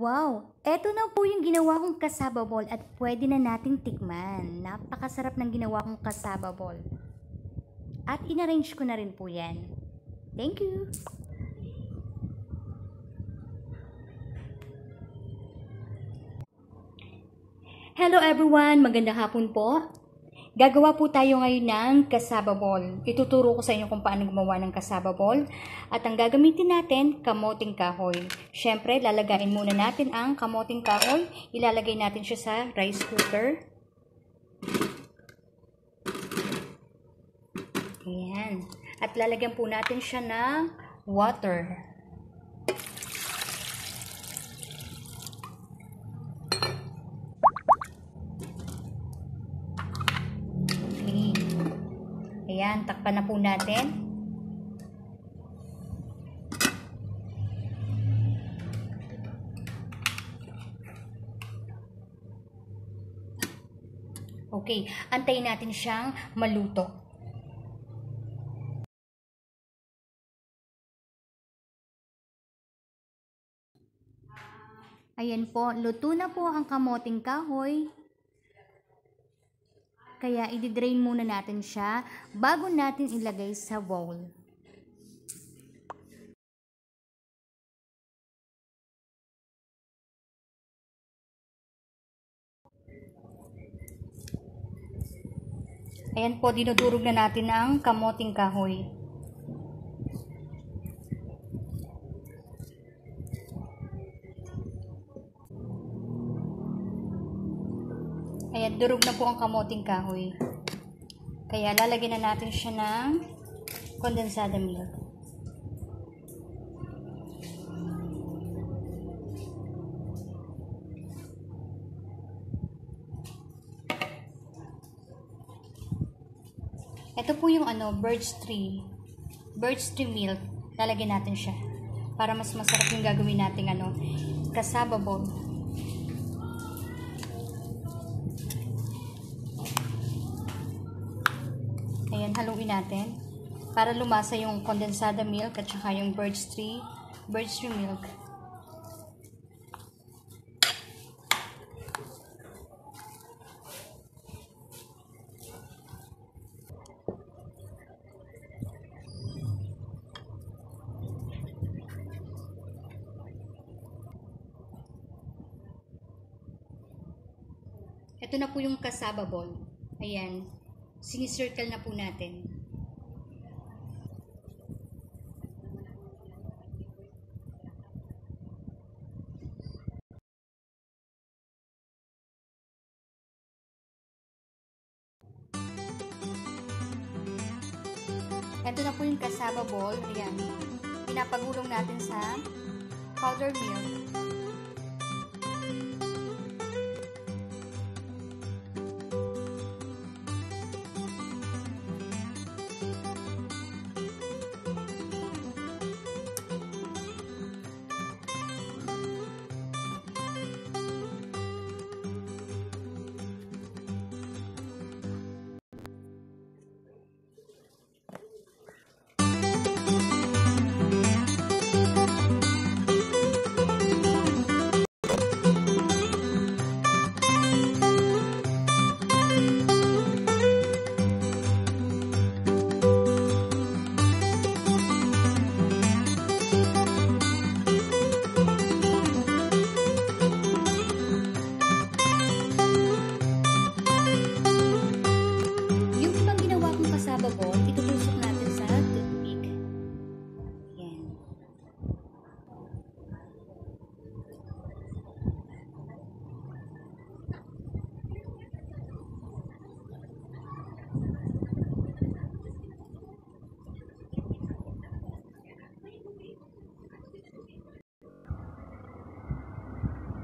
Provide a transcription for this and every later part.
Wow! Eto na po yung ginawa kong kasaba ball at pwede na nating tikman. Napakasarap ng ginawa kong kasaba ball. At inarrange ko na rin po yan. Thank you! Hello everyone! Magandang hapon po. Gagawa po tayo ngayon ng kasaba ball. Ituturo ko sa inyo kung paano gumawa ng kasaba ball. At ang gagamitin natin, kamoting kahoy. Siyempre, lalagayin muna natin ang kamoting kahoy. Ilalagay natin siya sa rice cooker. Ayan. At lalagyan po natin siya ng water. Ayan, takpan na po natin. Okay, antayin natin siyang maluto. Ayan po, luto na po ang kamoting kahoy. Kaya i-drain muna natin siya bago natin ilagay sa bowl. Ayan po, dinudurog na natin ang kamoting kahoy. Ayan, durog na po ang kamoting kahoy. Kaya lalagyan na natin siya ng kondensada milk. Ito po yung ano, birch tree. Birch tree milk. Lalagyan natin siya. Para mas masarap yung gagawin nating ano, kasaba bowl. Ayan, haluin natin. Para lumasa yung condensada milk at saka yung birch tree, birch tree milk. Ito na po yung kasaba ball. Ayan. Sinicircle na po natin. Ito na po yung kasaba ball. Ayan. Pinapagulong natin sa powder milk.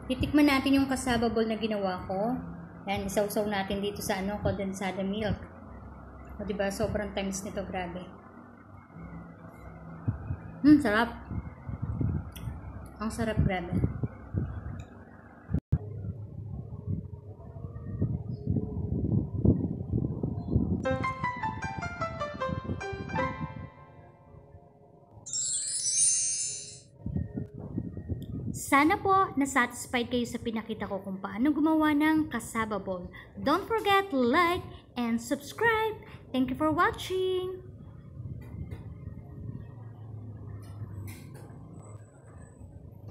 Titikman natin yung kasaba ball na ginawa ko. Yan, isawsaw natin dito sa ano, condensada milk. O, diba? Sobrang times nito, grabe. Hmm, sarap. Ang sarap, grabe. Sana po na-satisfied kayo sa pinakita ko kung paano gumawa ng cassava ball. Don't forget like and subscribe. Thank you for watching.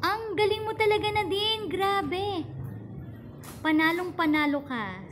Ang galing mo talaga na din, grabe. Panalong panalo ka.